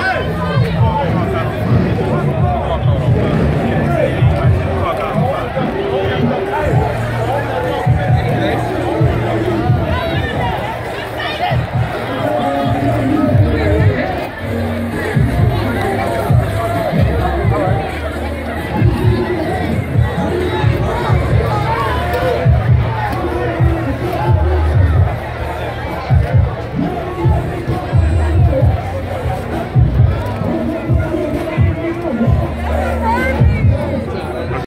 Hey!